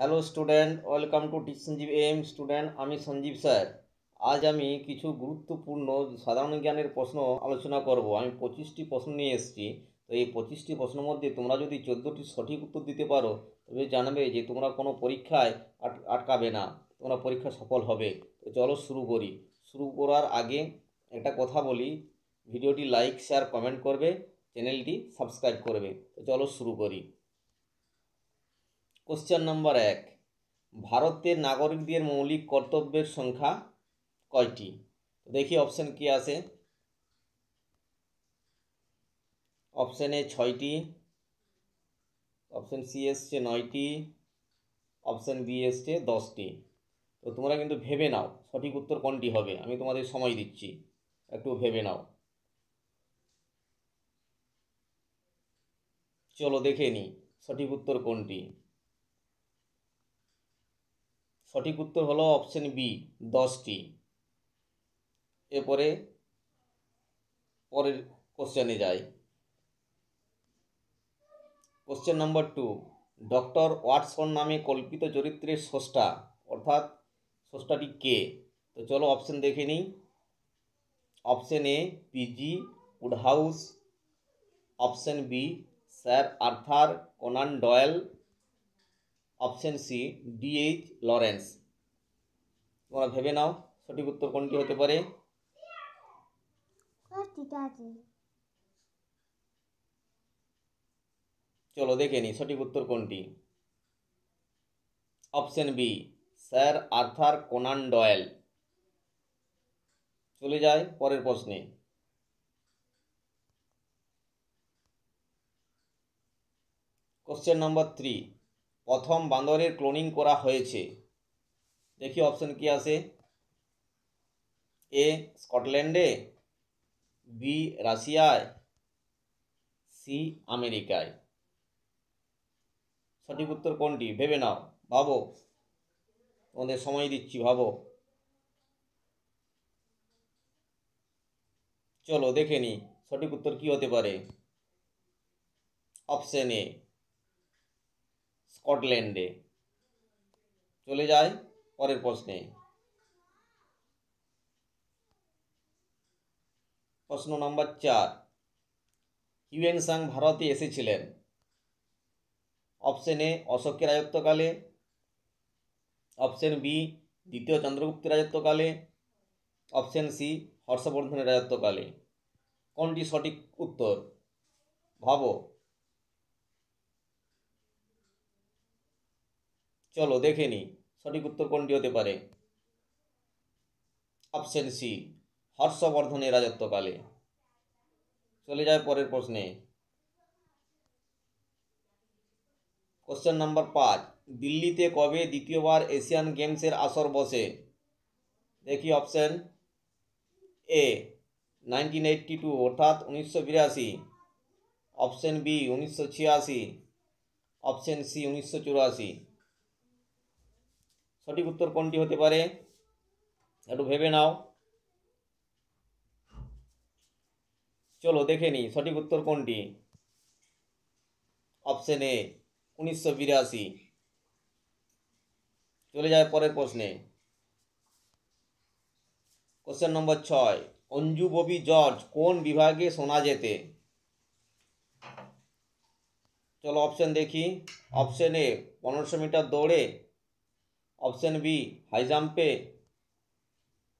Hello student, welcome to teach Sanjeev M. Student, আমি Sanjeev sir. আজ আমি কিছু গুরুত্বপূর্ণ সাধারণ জ্ঞানের প্রশ্ন আলোচনা করব। আমি পঁচিশটি প্রশ্ন নিয়ে এসেছি। তো এই পঁচিশটি প্রশ্নের মধ্যে তোমরা যদি চোদ্দোটি সঠিক উত্তর দিতে পারো, তবে জানবে যে তোমরা কোনো পরীক্ষায় আট- আটকাবে না। তোমরা পরীক্ষা সফল হবে। তো চলো শুরু করি। শুরু করার আগে একটা কথা বলি। ভিডিওটি লাইক, শেয়ার, কমেন্ট করবে। চ্যানেলটি সাবস্ক্রাইব করবে। তো চলো শুরু করি। কোশ্চেন নাম্বার এক. ভারতের নাগরিকদের মৌলিক কর্তব্যের সংখ্যা কয়টি? দেখি অপশন কি আছে। অপশন এ ছয়টি অপশন সি এসছে নয়টি অপশন বি এসছে দশটি। তো তোমরা কিন্তু ভেবে নাও সঠিক উত্তর কোনটি হবে। আমি তোমাদের সময় দিচ্ছি, একটু ভেবে নাও। চলো দেখে নিই সঠিক উত্তর কোনটি। সঠিক উত্তর হলো অপশন বি দশটি। এরপরে পরের কোশ্চেনে যাই। Question number two doctor Watson নামে কল্পিত চরিত্রের স্রষ্টা, অর্থাৎ স্রষ্টাটি কে? তো চলো অপশন দেখে নিই। Option A P G Wodehouse option B sir Arthur Conan Doyle option C D H Lawrence. তোমরা ভেবে নাও, সঠিক উত্তর কোনটি হতে পারে। চলো দেখে নিই, সঠিক উত্তর কোনটি। Option B, sir Arthur Conan Doyle. চলে যায় পরের প্রশ্নে। কোশ্চেন নাম্বার থ্রি প্রথম বান্দরের ক্লোনিং করা হয়েছে। দেখি অপশন কি আছে। এ স্কটল্যান্ডে বি রাশিয়ায় সি আমেরিকায়। সঠিক উত্তর কোনটি? ভেবে নাও। ভাবো। তোমাদের সময় দিচ্ছি, ভাবো। চলো, দেখে নি। সঠিক উত্তর কি হতে পারে? অপশন এ স্কটল্যান্ডে। চলে যায় পরের প্রশ্নে। প্রশ্ন নম্বর চার। হিউয়েন সাং ভারতে এসেছিলেন। অপশন এ অশোকের রাজত্বকালে। অপশন বি, দ্বিতীয় চন্দ্রগুপ্তের রাজত্বকালে। অপশন সি, হর্ষবর্ধনের রাজত্বকালে। কোনটি সঠিক উত্তর? ভাবো। চলো দেখে নিই সঠিক উত্তর কোনটি হতে পারে? অপশন সি হর্ষবর্ধনের রাজত্বকালে চলে যায় পরের প্রশ্নে। কোশ্চেন নাম্বার পাঁচ, দিল্লিতে কবে দ্বিতীয়বার এশিয়ান গেমসের আসর বসে? দেখি option A nineteen eighty two অর্থাৎ উনিশশো বিরাশি। অপশন বি উনিশশো ছিয়াশি। অপশন সি উনিশশো চুরাশি। সঠিক উত্তর কোনটি হতে পারে? একটু ভেবে নাও। চলো দেখে নিই, সঠিক উত্তর কোনটি? অপশন এ, উনিশশো বিরাশি। চলে যায় পরের প্রশ্নে। কোশ্চেন নম্বর ছয়, অঞ্জু ববি জর্জ কোন বিভাগে শোনা যেতে? চলো অপশন দেখি। অপশন এ, পনেরোশো মিটার দৌড়ে অপশন বি হাই জাম্পে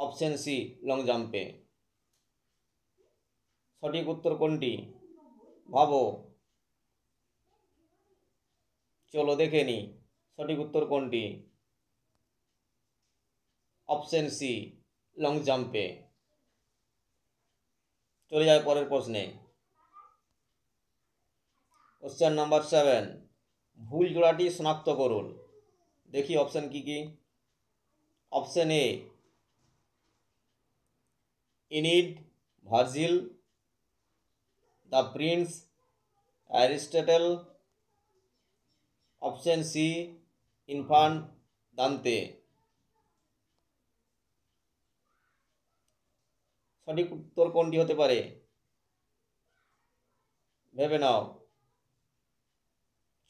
অপশন সি লং জাম্পে সঠিক উত্তর কোনটি? ভাবো। চলো দেখে নি, সঠিক উত্তর কোনটি? অপশন সি লং জাম্পে চলে যায় পরের প্রশ্নে। কোশ্চেন নাম্বার সেভেন ভুল জোড়াটি শনাক্ত করুন। দেখি অপশন কি কি option A Aeneid Virgil the Prince Aristotle option C Inferno Dante সঠিক উত্তর কোনটি হতে পারে ভেবে নাও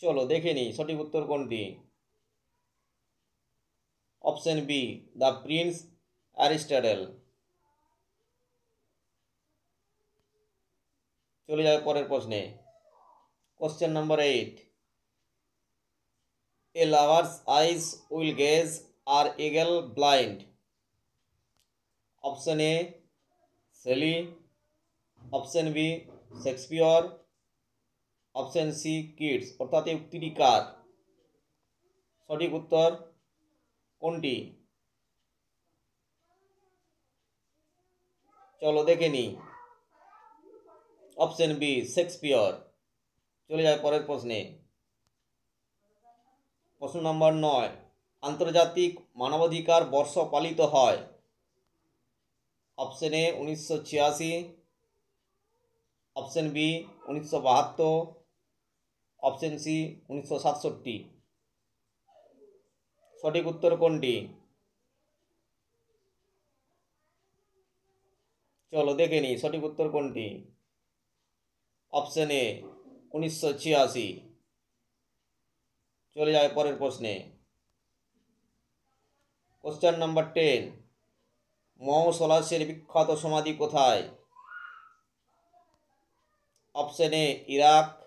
চলো দেখে নিই সঠিক উত্তর কোনটি option B, the Prince Aristotle. চলে যাবে পরের প্রশ্নে। Question number eight a lover's eyes will gaze an eagle blind option A Shelley option B Shakespeare option C Keats অর্থাৎ এই উক্তিটি কার? সঠিক উত্তর কোনটি? চলো দেখে নিই অপশন বি শেক্সপিয়র চলে যায় পরের প্রশ্নে। প্রশ্ন নম্বর নয়, আন্তর্জাতিক মানবাধিকার বর্ষ পালিত হয়। অপশন এ উনিশশো ছিয়াশি। অপশন বি উনিশশো বাহাত্তর। অপশন সি উনিশশো সাতষট্টি। সঠিক উত্তর কোনটি? চলো দেখে নিই, সঠিক উত্তর কোনটি? অপশন এ, উনিশশো ছিয়াশি। চলে যায় পরের প্রশ্নে। কোশ্চেন নাম্বার টেন মহসলাসের বিখ্যাত সমাধি কোথায়? Option A, Iraq.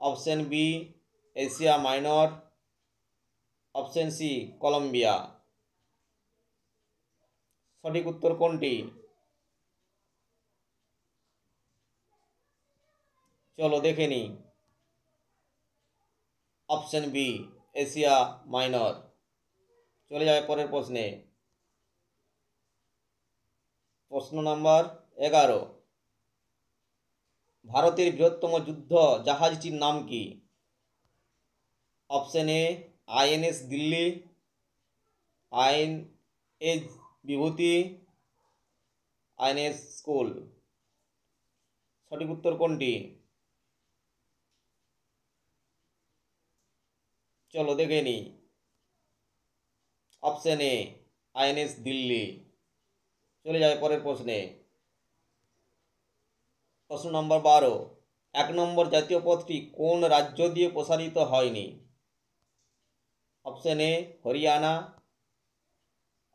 Option B, Asia Minor. Option C, Colombia. সঠিক উত্তর কোনটি? চলো দেখে নিই অপশন বি, এশিয়া মাইনর। চলে যাবে পরের প্রশ্নে। প্রশ্ন নাম্বার এগারো। ভারতের বৃহত্তম যুদ্ধ জাহাজটির নাম কি? অপশন এ আইএনএস দিল্লি আইন এস বিভূতি, আইএনএস স্কুল। সঠিক উত্তর কোনটি? চলো দেখে নিই অপশন এ, আইএনএস দিল্লি। চলে যাবে পরের প্রশ্নে। প্রশ্ন নম্বর বারো, এক নম্বর জাতীয় পথটি কোন রাজ্য দিয়ে প্রসারিত হয়নি? Option A Haryana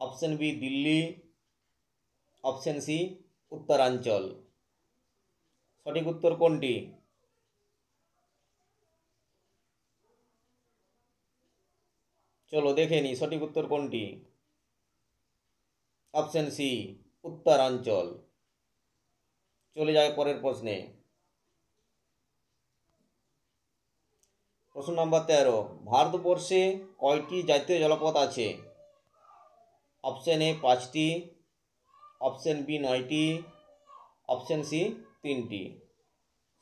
option B Delhi option C Uttaranchal সঠিক উত্তর কোনটি? চলো দেখে নিই সঠিক উত্তর কোনটি? অপশন সি উত্তরাঞ্চল চলে যায় পরের প্রশ্নে। প্রশ্ন নম্বর তেরো। ভারতবর্ষে কয়টি জাতীয় জলপথ আছে? অপশন এ পাঁচটি, অপশন বি নয়টি, অপশন সি তিনটি।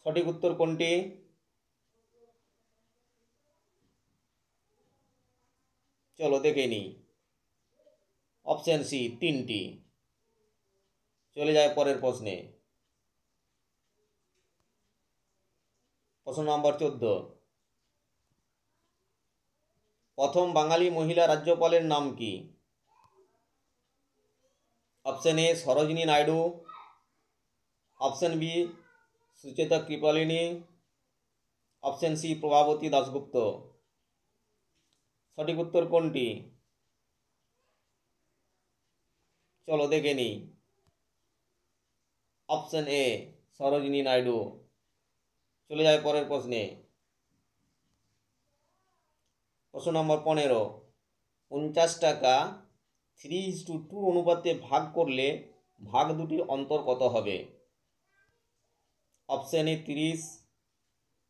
সঠিক উত্তর কোনটি? চলো দেখে নিই। অপশন সি তিনটি। চলে যায় পরের প্রশ্নে। প্রশ্ন নম্বর চোদ্দ। প্রথম বাঙালি মহিলা রাজ্যপালের নাম কি? Option A, Sarojini Naidu. Option B, Sucheta Kripalani. Option C, Prabhabati Dasgupta. সঠিক উত্তর কোনটি? চলো দেখে নিই। Option A, Sarojini Naidu. চলে যায় পরের প্রশ্নে। প্রশ্ন নম্বর পনেরো। পঞ্চাশ টাকা থ্রি টু টু অনুপাতে ভাগ করলে ভাগ দুটির অন্তর কত হবে? অপশন এ তিরিশ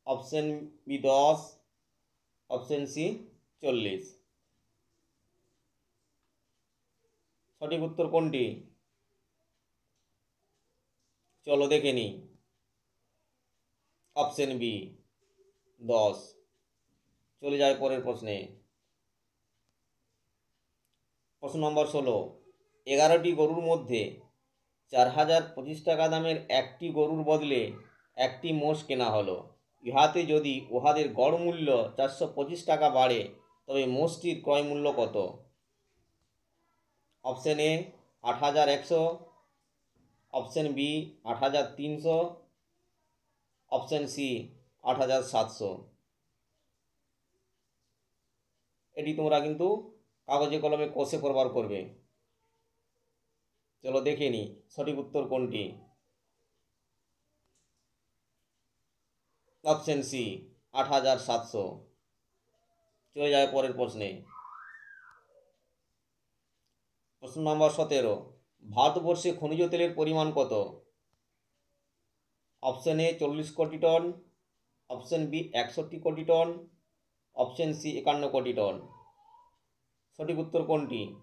অপশন বি দশ অপশন সি চল্লিশ। সঠিক উত্তর কোনটি? চলো দেখে নিই। অপশন বি দশ। চলে যায় পরের প্রশ্নে। প্রশ্ন নম্বর ষোলো। এগারোটি গরুর মধ্যে চার হাজার পঁচিশ টাকা দামের একটি গরুর বদলে একটি মোষ কেনা হলো। ইহাতে যদি উহাদের গড় মূল্য চারশো পঁচিশ টাকা বাড়ে, তবে মোষটির ক্রয় মূল্য কত? অপশন এ, আট হাজার একশো। অপশন বি, আট হাজার তিনশো। অপশন সি, আট হাজার সাতশো। এটি তোমরা কিন্তু কাগজে কলমে কষে করবার করবে। চলো দেখে নি সঠিক উত্তর কোনটি। অপশন সি আট হাজার সাতশো। চলে যায় পরের প্রশ্নে। প্রশ্ন নম্বর সতেরো, ভারতবর্ষে খনিজ তেলের পরিমাণ কত? অপশন এ চল্লিশ কোটি টন। অপশন বি একষট্টি কোটি টন। অপশন সি, একান্ন কোটি টন। সঠিক উত্তর কোনটি?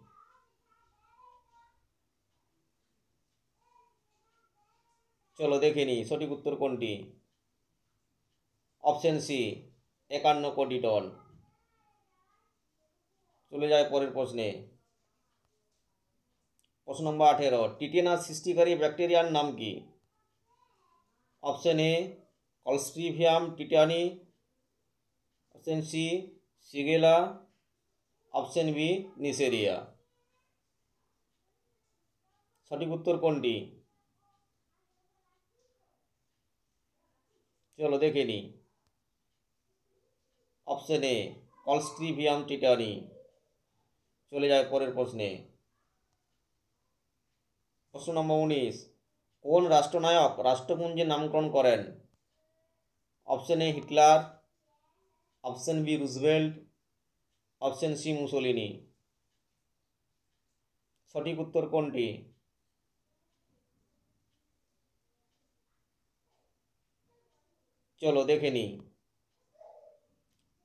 চলো দেখে নিই, সঠিক উত্তর কোনটি? অপশন সি, একান্ন কোটি টন। চলে যায় পরের প্রশ্নে। প্রশ্ন নম্বর আঠেরো, টিটেনাস সৃষ্টিকারী ব্যাকটেরিয়ার নাম কি? Option A, Clostridium tetani option C Shigella option B Neisseria সঠিক উত্তর কোনটি চলো দেখে নিই অপশন এ কলস্ট্রিভিয়াম টিটানি চলে যায় পরের প্রশ্নে প্রশ্ন নম্বর উনিশ কোন রাষ্ট্রনায়ক রাষ্ট্রপুঞ্জের নামকরণ করেন option A Hitler option B Roosevelt, option C Mussolini. সঠিক উত্তর কোনটি? চলো দেখে নিই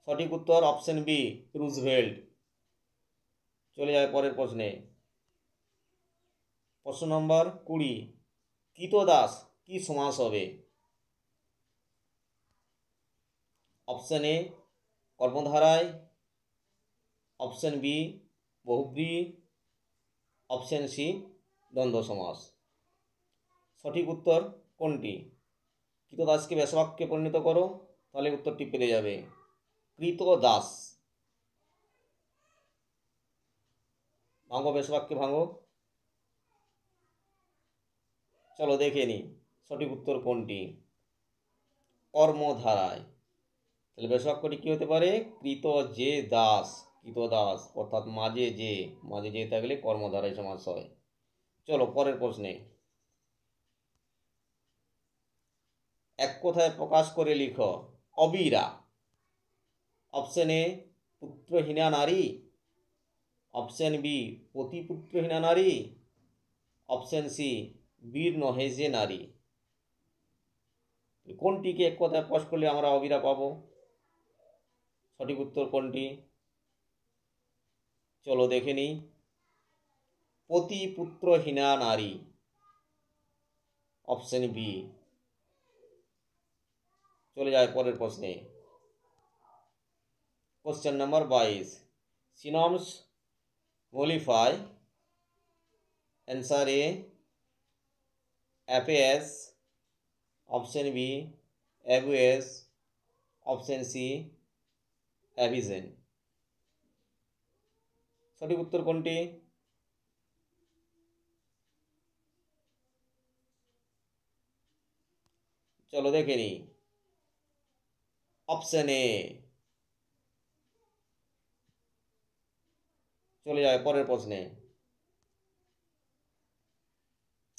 সঠিক উত্তর অপশন বি রুজভেল্ট। চলে যায় পরের প্রশ্নে। প্রশ্ন নম্বর কুড়ি। কৃতদাস কি সমাস হবে? অপশন এ কর্মধারায় অপশন বি বহুব্রী অপশন সি দ্বন্দ্ব সমাস। সঠিক উত্তর কোনটি? কৃতদাসকে ব্যাসবাক্যে পরিণত করো, তাহলে উত্তরটি পেরে যাবে। কৃতদাস। ভাঙো, ব্যাসবাক্যে ভাঙো। চলো দেখে নি সঠিক উত্তর কোনটি? কর্মধারায়। তাহলে বেসবাক্যটি কী হতে পারে? কৃত যে দাস, কৃত দাস, অর্থাৎ মাঝে যে মাঝে যে থাকলে কর্মধারায় সমাস হয়। চলো পরের প্রশ্নে। এক কথায় প্রকাশ করে লিখো, অবিরা। অপশন এ, পুত্রহীনা নারী। অপশন বি, পতিপুত্রহীনা নারী। অপশন সি, বীর নহে যে নারী। কোনটিকে এক কথায় প্রকাশ করলে আমরা অবিরা পাবো? সঠিক উত্তর কোনটি চলো দেখে নিই পতিপুত্রহীনা নারী অপশন বি চলে যায় পরের প্রশ্নে কোশ্চেন নাম্বার বাইশ synonyms mollify answer A appease option B abuse option C অ্যাভিজেন। সঠিক উত্তর কোনটি? চলো দেখে নিই। Option A. চলে যায় পরের প্রশ্নে।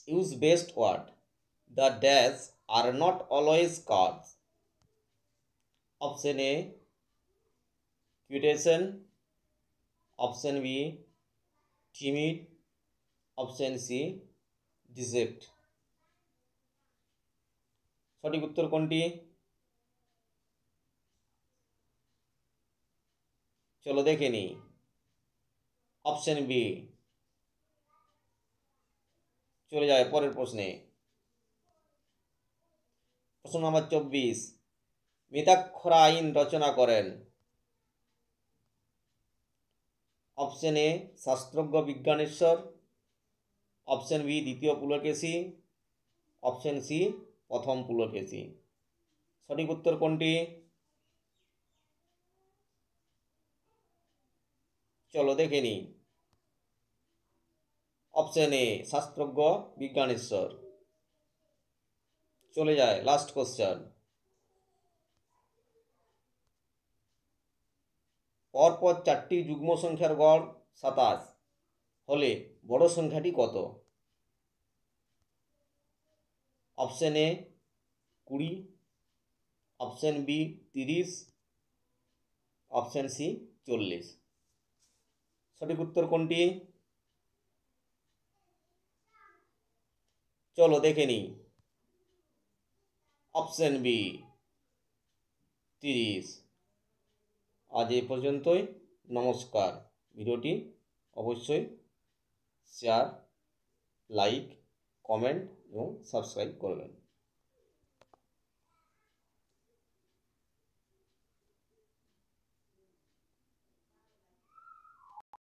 Use best word the dash are not always cards option A. Quotation option B timid option C deject সঠিক উত্তর কোনটি? চলো দেখে নিই। অপশন বি চলে যায় পরের প্রশ্নে। প্রশ্ন নম্বর চব্বিশ। মিতাক্ষরা আইন রচনা করেন। অপশন এ শাস্ত্রজ্ঞ বিজ্ঞানেশ্বর অপশন বি দ্বিতীয় পুলকেশী অপশন সি প্রথম পুলকেশী সঠিক উত্তর কোনটি? চলো দেখে নিই। অপশন এ শাস্ত্রজ্ঞ বিজ্ঞানেশ্বর চলে যায় লাস্ট কোশ্চেন পরপর চারটি যুগ্ম সংখ্যার গড় সাতাশ। হলে বড় সংখ্যাটি কত? অপশন এ কুড়ি, অপশন বি তিরিশ, অপশন সি চল্লিশ। সঠিক উত্তর কোনটি? চলো দেখে নিই। অপশন বি তিরিশ। আজ এই পর্যন্তই। নমস্কার। ভিডিওটি অবশ্যই শেয়ার লাইক কমেন্ট এবং সাবস্ক্রাইব করবেন।